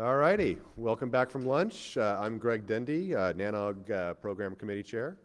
All righty, welcome back from lunch. Uh, I'm Greg Dendy, uh, NANOG uh, Program Committee Chair.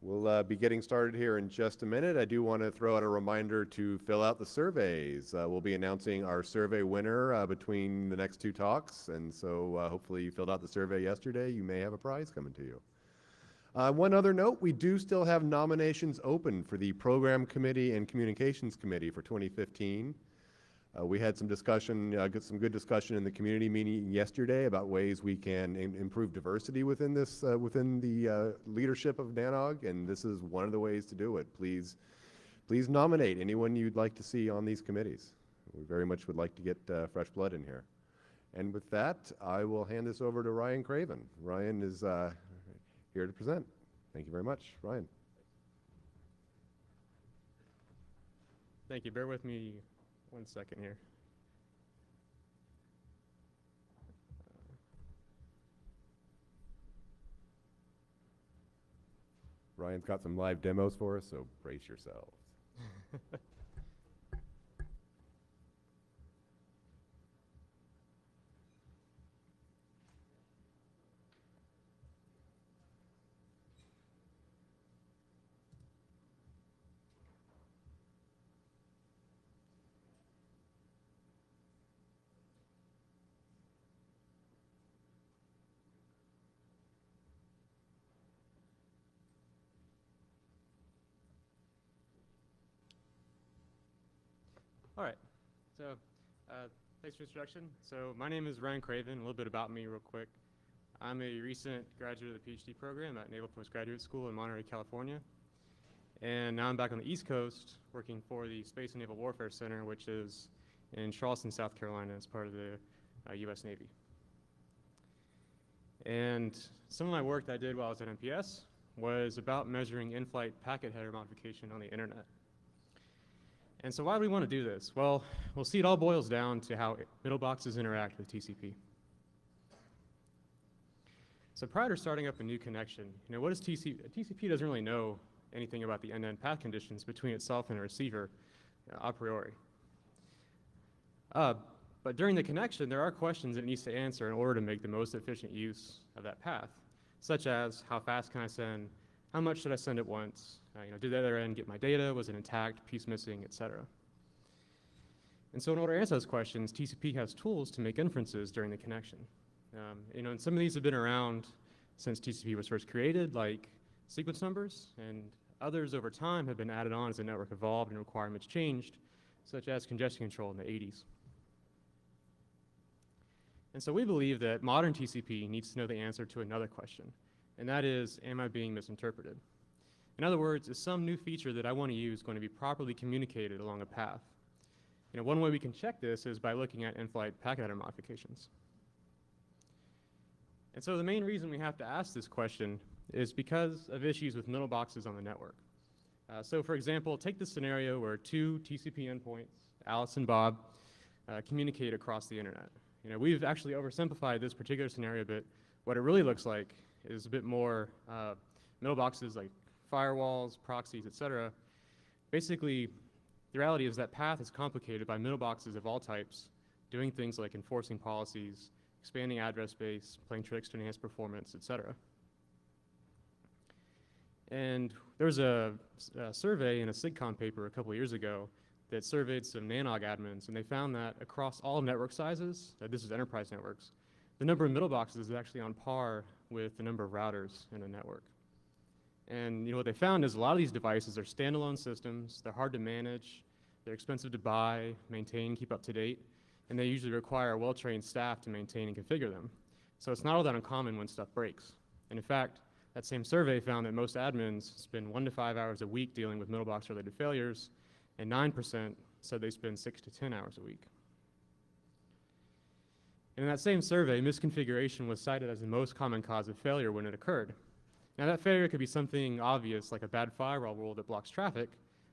We'll uh, be getting started here in just a minute. I do want to throw out a reminder to fill out the surveys. Uh, we'll be announcing our survey winner uh, between the next two talks, and so hopefully you filled out the survey yesterday. You may have a prize coming to you. one other note, we do still have nominations open for the Program Committee and Communications Committee for 2015. Uh, we had some discussion, uh, some good discussion in the community meeting yesterday about ways we can improve diversity within this, uh, within the uh, leadership of NANOG, and this is one of the ways to do it. Please, please nominate anyone you'd like to see on these committees. We very much would like to get uh, fresh blood in here. And with that, I will hand this over to Ryan Craven. Ryan is uh, here to present. Thank you very much, Ryan. Thank you. Bear with me one second here. Ryan's got some live demos for us, so brace yourselves. All right. So, uh, thanks for the introduction. So, my name is Ryan Craven. A little bit about me, real quick. I'm a recent graduate of the PhD program at Naval Postgraduate School in Monterey, California. And now I'm back on the East Coast working for the Space and Naval Warfare Center, which is in Charleston, South Carolina, as part of the uh, U.S. Navy. And some of my work that I did while I was at NPS was about measuring in-flight packet header modification on the internet. And so why do we want to do this? Well, we'll see it all boils down to how middle boxes interact with TCP. So prior to starting up a new connection, you know, what is TCP? TCP doesn't really know anything about the end-to-end path conditions between itself and a receiver you know, a priori. Uh, but during the connection, there are questions it needs to answer in order to make the most efficient use of that path, such as how fast can I send, how much should I send at once, uh, you know, did the other end get my data? Was it intact, piece missing, etc. And so in order to answer those questions, TCP has tools to make inferences during the connection. Um, you know, and some of these have been around since TCP was first created, like sequence numbers, and others over time have been added on as the network evolved and requirements changed, such as congestion control in the 80s. And so we believe that modern TCP needs to know the answer to another question, and that is, am I being misinterpreted? In other words, is some new feature that I want to use going to be properly communicated along a path? You know, one way we can check this is by looking at in-flight packet header modifications. And so the main reason we have to ask this question is because of issues with middle boxes on the network. Uh, so for example, take the scenario where two TCP endpoints, Alice and Bob, uh, communicate across the internet. You know, we've actually oversimplified this particular scenario but. What it really looks like is a bit more uh, middle boxes like firewalls, proxies, etc. Basically, the reality is that path is complicated by middle boxes of all types, doing things like enforcing policies, expanding address space, playing tricks to enhance performance, etc. And there was a, a, survey in a SIGCOMM paper a couple years ago that surveyed some NANOG admins, and they found that across all network sizes, this is enterprise networks, the number of middle boxes is actually on par with the number of routers in a network. And you know what they found is a lot of these devices are standalone systems. They're hard to manage. They're expensive to buy, maintain, keep up to date, and they usually require well-trained staff to maintain and configure them. So it's not all that uncommon when stuff breaks. And in fact, that same survey found that most admins spend one to five hours a week dealing with middle box related failures, and 9% said they spend six to 10 hours a week. And in that same survey, misconfiguration was cited as the most common cause of failure when it occurred. Now that failure could be something obvious like a bad firewall rule that blocks traffic,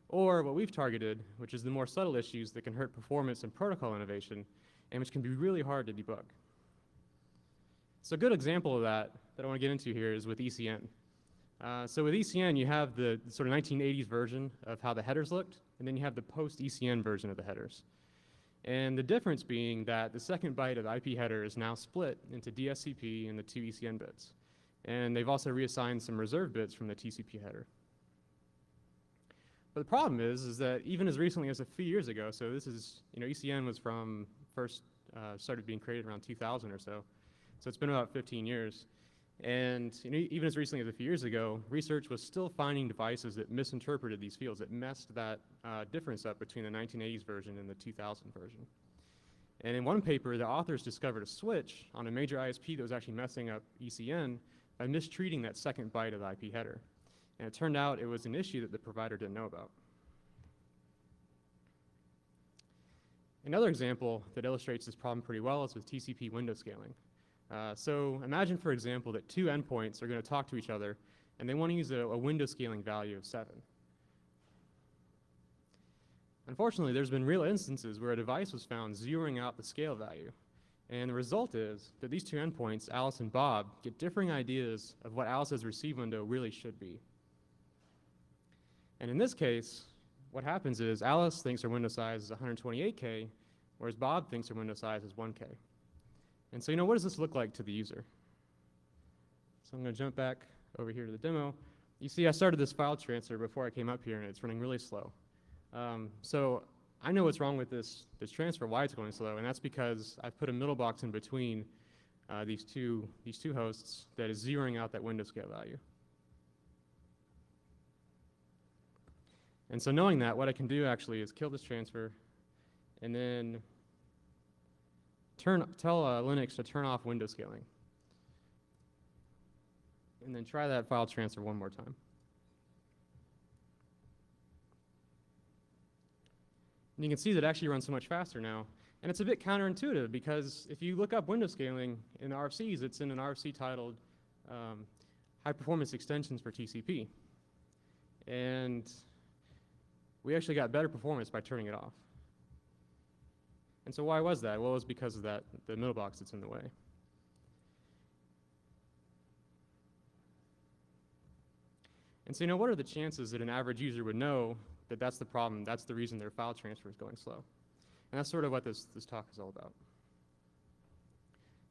or what we've targeted, which is the more subtle issues that can hurt performance and protocol innovation, and which can be really hard to debug. So a good example of that that I want to get into here is with ECN. Uh, so with ECN, you have the sort of 1980s version of how the headers looked, and then you have the post-ECN version of the headers. And the difference being that the second byte of the IP header is now split into DSCP and the two ECN bits. And they've also reassigned some reserve bits from the TCP header. But the problem is, is that even as recently as a few years ago, so this is, you know, ECN was from first uh, started being created around 2000 or so, so it's been about 15 years. And you know, even as recently as a few years ago, research was still finding devices that misinterpreted these fields, that messed that uh, difference up between the 1980s version and the 2000 version. And in one paper, the authors discovered a switch on a major ISP that was actually messing up ECN by mistreating that second byte of the IP header. And it turned out it was an issue that the provider didn't know about. Another example that illustrates this problem pretty well is with TCP window scaling. Uh, so imagine, for example, that two endpoints are going to talk to each other, and they want to use a, a window scaling value of 7. Unfortunately, there's been real instances where a device was found zeroing out the scale value. And the result is that these two endpoints, Alice and Bob, get differing ideas of what Alice's receive window really should be. And in this case, what happens is Alice thinks her window size is 128K, whereas Bob thinks her window size is 1K. And so, you know, what does this look like to the user? So I'm going to jump back over here to the demo. You see, I started this file transfer before I came up here, and it's running really slow. Um, so I know what's wrong with this, this transfer, why it's going slow, and that's because I've put a middle box in between uh, these, two, these two hosts that is zeroing out that window scale value. And so knowing that, what I can do actually is kill this transfer and then turn, tell uh, Linux to turn off window scaling. And then try that file transfer one more time. And you can see that it actually runs so much faster now. And it's a bit counterintuitive because if you look up window scaling in RFCs, it's in an RFC titled um, High Performance Extensions for TCP. And we actually got better performance by turning it off. And so why was that? Well, it was because of that, the middle box that's in the way. And so, you know, what are the chances that an average user would know that that's the problem, that's the reason their file transfer is going slow? And that's sort of what this, this talk is all about.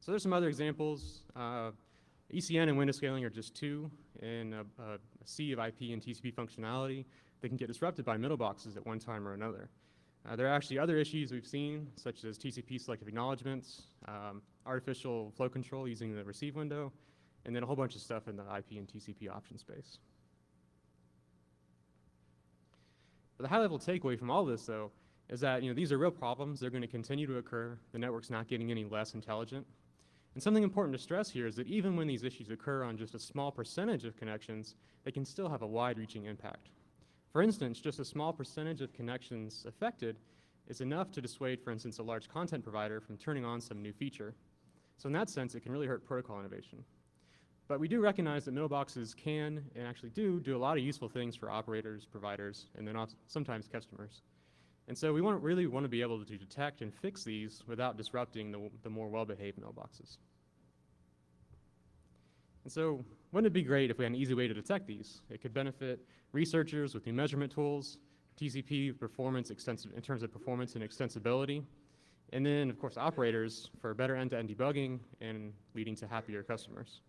So there's some other examples. Uh, ECN and window scaling are just two in a, a, sea of IP and TCP functionality that can get disrupted by middle boxes at one time or another. Uh, there are actually other issues we've seen, such as TCP selective acknowledgements, um, artificial flow control using the receive window, and then a whole bunch of stuff in the IP and TCP option space. But the high-level takeaway from all this, though, is that you know these are real problems. They're going to continue to occur. The network's not getting any less intelligent. And something important to stress here is that even when these issues occur on just a small percentage of connections, they can still have a wide-reaching impact. For instance, just a small percentage of connections affected is enough to dissuade, for instance, a large content provider from turning on some new feature. So in that sense, it can really hurt protocol innovation. But we do recognize that middle boxes can and actually do do a lot of useful things for operators, providers, and then sometimes customers. And so we want, really want to be able to detect and fix these without disrupting the, the more well-behaved middleboxes. And so wouldn't it be great if we had an easy way to detect these? It could benefit researchers with new measurement tools, TCP performance extensive, in terms of performance and extensibility, and then, of course, operators for better end-to-end debugging and leading to happier customers.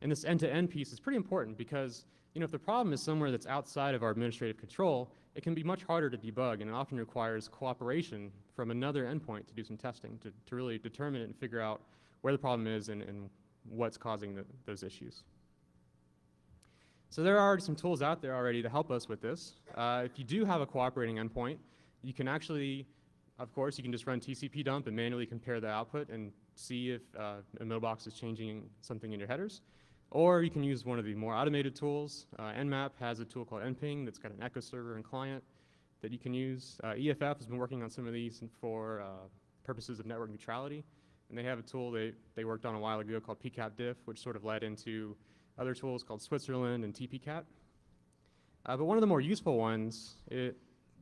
And this end-to-end piece is pretty important because you know, if the problem is somewhere that's outside of our administrative control, it can be much harder to debug and it often requires cooperation from another endpoint to do some testing to, to really determine it and figure out where the problem is and, and what's causing the, those issues. So there are some tools out there already to help us with this. Uh, if you do have a cooperating endpoint, you can actually, of course, you can just run tcpdump and manually compare the output and see if uh, a middlebox is changing something in your headers. Or you can use one of the more automated tools. Uh, Nmap has a tool called Nping that's got an echo server and client that you can use. Uh, EFF has been working on some of these for uh, purposes of network neutrality. And they have a tool they, they worked on a while ago called PCAPDiff, which sort of led into other tools called Switzerland and TPCAT. Uh, but one of the more useful ones it,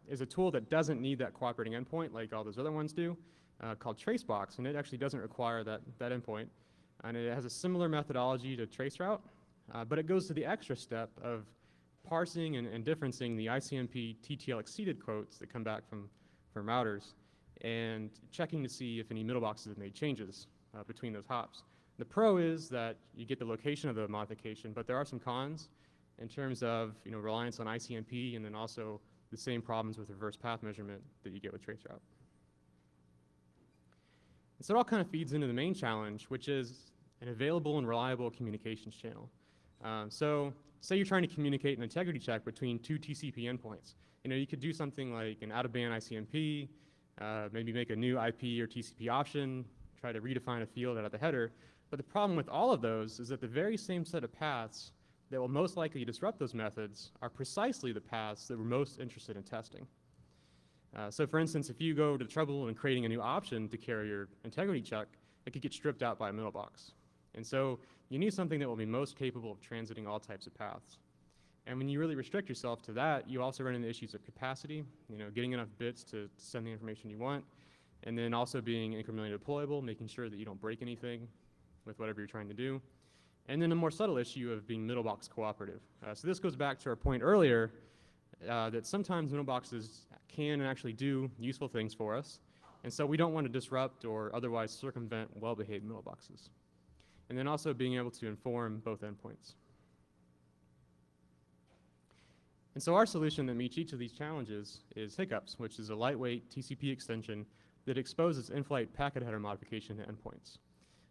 is a tool that doesn't need that cooperating endpoint like all those other ones do, uh, called Tracebox, and it actually doesn't require that, that endpoint. And it has a similar methodology to traceroute, uh, but it goes to the extra step of parsing and, and differencing the ICMP TTL exceeded quotes that come back from, from routers and checking to see if any middle boxes have made changes uh, between those hops. The pro is that you get the location of the modification, but there are some cons in terms of you know reliance on ICMP and then also the same problems with reverse path measurement that you get with traceroute. And so it all kind of feeds into the main challenge, which is an available and reliable communications channel. Um, so say you're trying to communicate an integrity check between two TCP endpoints. You know, you could do something like an out-of-band ICMP, uh, maybe make a new IP or TCP option, try to redefine a field out of the header. But the problem with all of those is that the very same set of paths that will most likely disrupt those methods are precisely the paths that we're most interested in testing. Uh, so for instance, if you go to the trouble in creating a new option to carry your integrity check, it could get stripped out by a middle box. And so you need something that will be most capable of transiting all types of paths. And when you really restrict yourself to that, you also run into issues of capacity, you know, getting enough bits to send the information you want, and then also being incrementally deployable, making sure that you don't break anything with whatever you're trying to do. And then a more subtle issue of being middle box cooperative. Uh, so this goes back to our point earlier uh, that sometimes middle boxes can and actually do useful things for us. And so we don't want to disrupt or otherwise circumvent well-behaved middle boxes. And then also being able to inform both endpoints. And so our solution that meets each of these challenges is Hiccups, which is a lightweight TCP extension that exposes in-flight packet header modification to endpoints.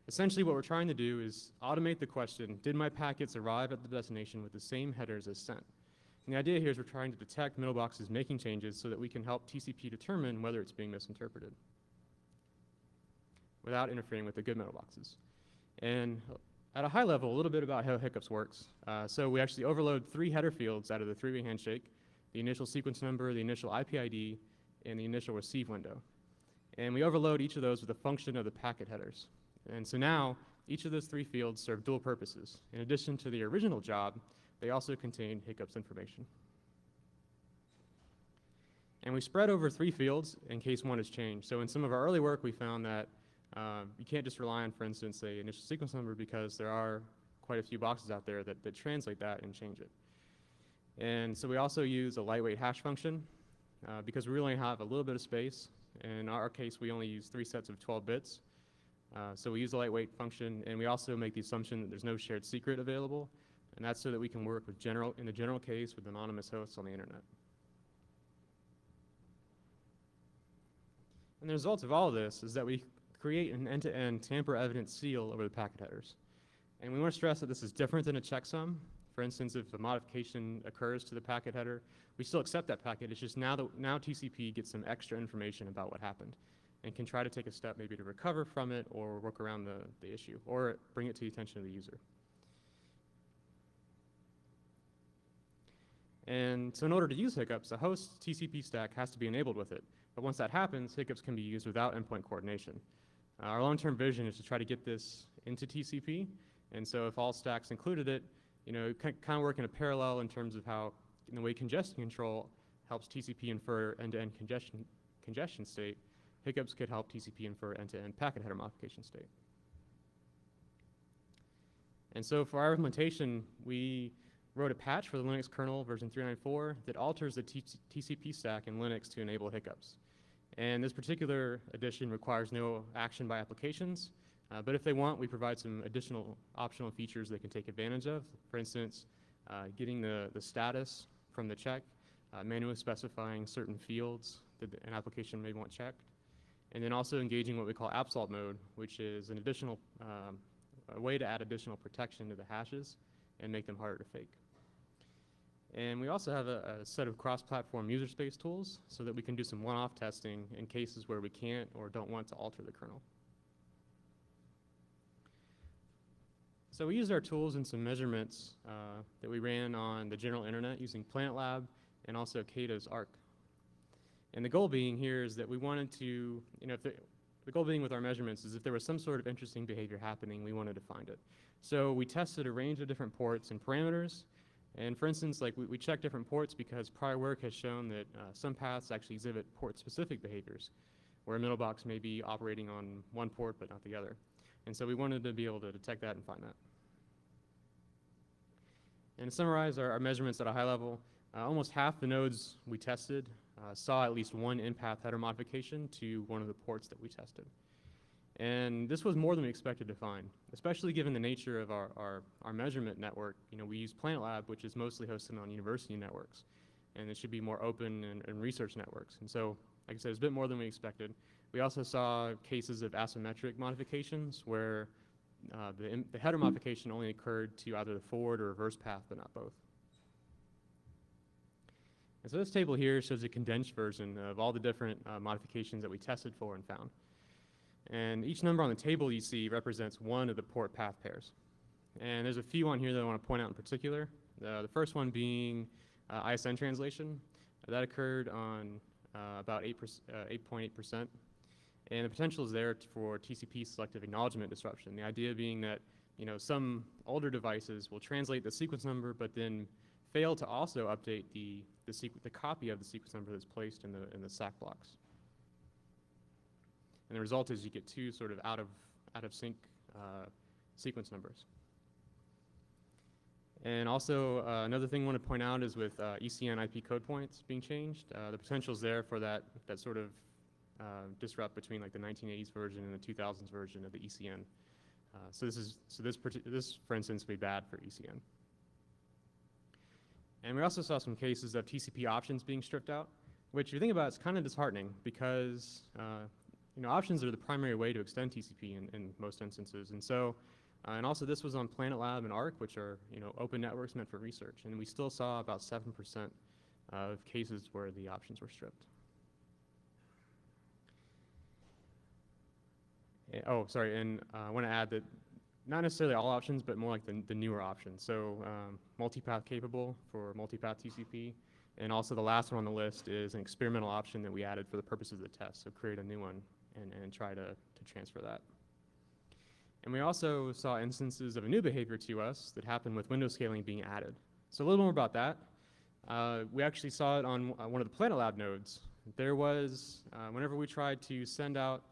Essentially what we're trying to do is automate the question, did my packets arrive at the destination with the same headers as sent? And the idea here is we're trying to detect middleboxes making changes so that we can help TCP determine whether it's being misinterpreted without interfering with the good middleboxes. And at a high level, a little bit about how Hiccups works. Uh, so we actually overload three header fields out of the three-way handshake, the initial sequence number, the initial IP ID, and the initial receive window. And we overload each of those with a function of the packet headers. And so now, each of those three fields serve dual purposes. In addition to the original job, they also contain Hiccups information. And we spread over three fields in case one has changed. So in some of our early work, we found that um, you can't just rely on, for instance, the initial sequence number because there are quite a few boxes out there that, that translate that and change it. And so we also use a lightweight hash function uh, because we really have a little bit of space. In our case, we only use three sets of 12 bits. Uh, so we use a lightweight function, and we also make the assumption that there's no shared secret available, and that's so that we can work with general, in the general case, with anonymous hosts on the internet. And the result of all of this is that we create an end-to-end tamper-evident seal over the packet headers. And we want to stress that this is different than a checksum. For instance, if a modification occurs to the packet header, we still accept that packet. It's just now that now TCP gets some extra information about what happened and can try to take a step maybe to recover from it or work around the, the issue or bring it to the attention of the user. And so in order to use hiccups, a host TCP stack has to be enabled with it. But once that happens, hiccups can be used without endpoint coordination. Uh, our long-term vision is to try to get this into TCP. And so if all stacks included it, you know, kind of work in a parallel in terms of how, in the way congestion control helps TCP infer end-to-end -end congestion, congestion state, hiccups could help TCP infer end-to-end -end packet header modification state. And so for our implementation, we wrote a patch for the Linux kernel version 394 that alters the TCP stack in Linux to enable hiccups. And this particular edition requires no action by applications, uh, but if they want, we provide some additional optional features they can take advantage of. For instance, uh, getting the, the status from the check, uh, manually specifying certain fields that an application may want checked, and then also engaging what we call absolute mode, which is an additional um, a way to add additional protection to the hashes and make them harder to fake. And we also have a, a set of cross-platform user space tools so that we can do some one-off testing in cases where we can't or don't want to alter the kernel. So we used our tools and some measurements uh, that we ran on the general internet using Planet Lab and also CAIDA's Ark. And the goal being here is that we wanted to, you know, the, the goal being with our measurements is if there was some sort of interesting behavior happening, we wanted to find it. So we tested a range of different ports and parameters and for instance, like we, we check different ports because prior work has shown that uh, some paths actually exhibit port-specific behaviors, where a middle box may be operating on one port but not the other. And so we wanted to be able to detect that and find that. And to summarize our, our measurements at a high level, Uh, almost half the nodes we tested uh, saw at least one in-path header modification to one of the ports that we tested. And this was more than we expected to find, especially given the nature of our, our, our measurement network. You know, we use Planet Lab, which is mostly hosted on university networks, and it should be more open and, and research networks. And so, like I said, it's a bit more than we expected. We also saw cases of asymmetric modifications where uh, the, the header modification only occurred to either the forward or reverse path, but not both. And so this table here shows a condensed version of all the different uh, modifications that we tested for and found. And each number on the table you see represents one of the port path pairs. And there's a few on here that I want to point out in particular. The, the first one being uh, ISN translation. That occurred on uh, about 8%, uh, 8.8%. And the potential is there for TCP selective acknowledgement disruption. The idea being that you know, some older devices will translate the sequence number, but then fail to also update the, the, the copy of the sequence number that's placed in the, in the SACK blocks. And the result is you get two sort of out of, out of sync uh, sequence numbers. And also, uh, another thing I want to point out is with uh, ECN IP code points being changed, uh, the potential is there for that, that sort of uh, disrupt between like the 1980s version and the 2000s version of the ECN. Uh, so this is, so this, this, for instance, would be bad for ECN. And we also saw some cases of TCP options being stripped out, which if you think about it, it's kind of disheartening because uh, you know, options are the primary way to extend TCP in, in most instances. And so, uh, and also this was on Planet Lab and Ark, which are, you know, open networks meant for research. And we still saw about 7% of cases where the options were stripped. Eh, Oh, sorry, and uh, I want to add that not necessarily all options, but more like the, the newer options. So um, multipath capable for multipath TCP. And also the last one on the list is an experimental option that we added for the purposes of the test. So create a new one and, and try to, to transfer that. And we also saw instances of a new behavior to us that happened with window scaling being added. So a little more about that. Uh, we actually saw it on uh, one of the Planet Lab nodes. There was, uh, whenever we tried to send out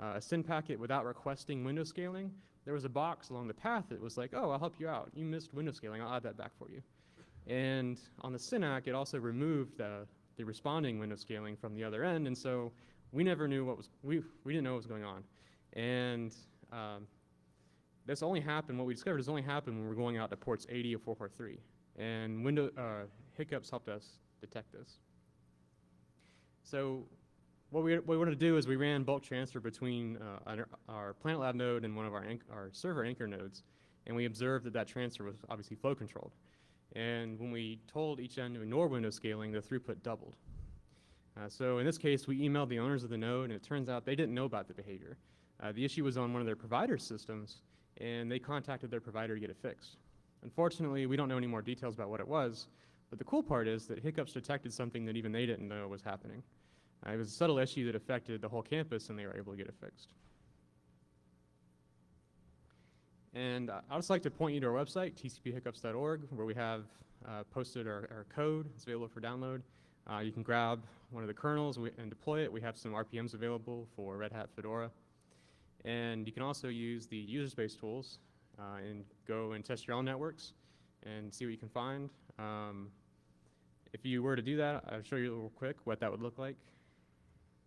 uh, a SYN packet without requesting window scaling, there was a box along the path that was like, oh, I'll help you out. You missed window scaling. I'll add that back for you. And on the SYN-ACK, it also removed the, the responding window scaling from the other end. And so we never knew what was, we, we didn't know what was going on. And um, this only happened, what we discovered is only happened when we we're going out to ports 80 or 443. And window, uh, hiccups helped us detect this. So what we, what we wanted to do is we ran bulk transfer between uh, our, our Planet Lab node and one of our, our server anchor nodes, and we observed that that transfer was obviously flow controlled. And when we told each end to ignore window scaling, the throughput doubled. Uh, so in this case, we emailed the owners of the node, and it turns out they didn't know about the behavior. Uh, the issue was on one of their provider systems, and they contacted their provider to get it fixed. Unfortunately, we don't know any more details about what it was, but the cool part is that Hiccups detected something that even they didn't know was happening. Uh, it was a subtle issue that affected the whole campus, and they were able to get it fixed. And I'd just like to point you to our website, tcphiccups.org, where we have uh, posted our, our code. It's available for download. Uh, you can grab one of the kernels and deploy it. We have some RPMs available for Red Hat Fedora. And you can also use the user space tools uh, and go and test your own networks and see what you can find. Um, if you were to do that, I'll show you real quick what that would look like.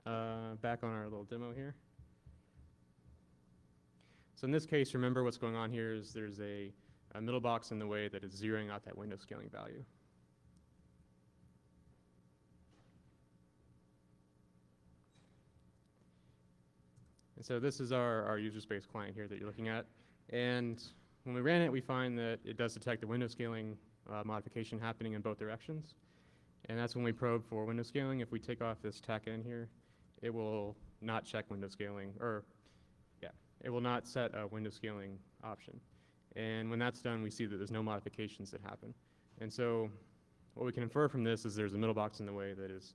Uh, back on our little demo here. So in this case, remember what's going on here is there's a, a middle box in the way that is zeroing out that window scaling value. And so this is our, our user space client here that you're looking at. And when we ran it, we find that it does detect the window scaling uh, modification happening in both directions. And that's when we probe for window scaling. If we take off this tack in here, it will not check window scaling, or it will not set a window scaling option. And when that's done, we see that there's no modifications that happen. And so what we can infer from this is there's a middle box in the way that is,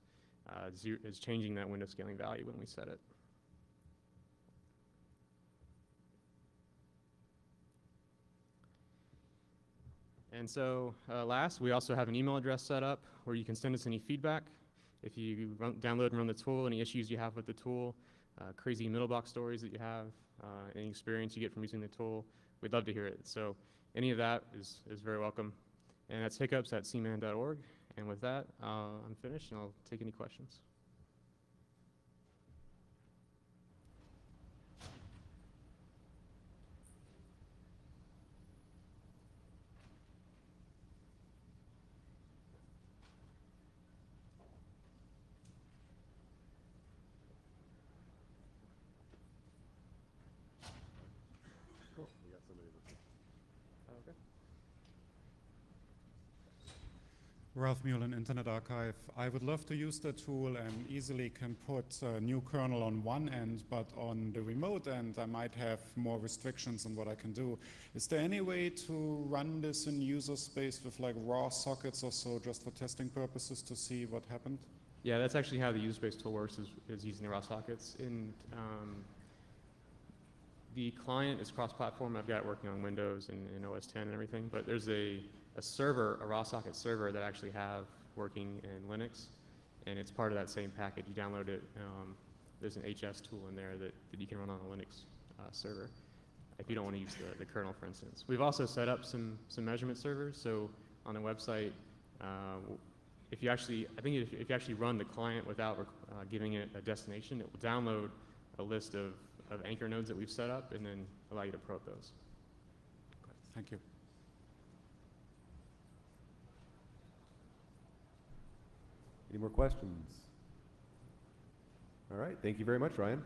uh, is changing that window scaling value when we set it. And so uh, last, we also have an email address set up where you can send us any feedback. If you run, download and run the tool, any issues you have with the tool, uh, crazy middle box stories that you have, uh, any experience you get from using the tool, we'd love to hear it. So any of that is, is very welcome. And that's hiccups at cman.org. And with that, uh, I'm finished, and I'll take any questions. Cool. We got somebody listening. Okay. Ralph Mullen, Internet Archive. I would love to use the tool and easily can put a new kernel on one end, but on the remote end, I might have more restrictions on what I can do. Is there any way to run this in user space with like raw sockets or so, just for testing purposes to see what happened? Yeah, that's actually how the user space tool works, is, is using the raw sockets. And um, the client is cross-platform. I've got it working on Windows and, and OS 10 and everything. But there's a, a server, a raw socket server that I actually have working in Linux, and it's part of that same package. You download it. Um, there's an HS tool in there that, that you can run on a Linux uh, server if you don't want to use the, the kernel, for instance. We've also set up some, some measurement servers. So on the website, uh, if you actually, I think if, if you actually run the client without uh, giving it a destination, it will download a list of, of anchor nodes that we've set up and then allow you to probe those. Thank you. Any more questions? All right, thank you very much, Ryan.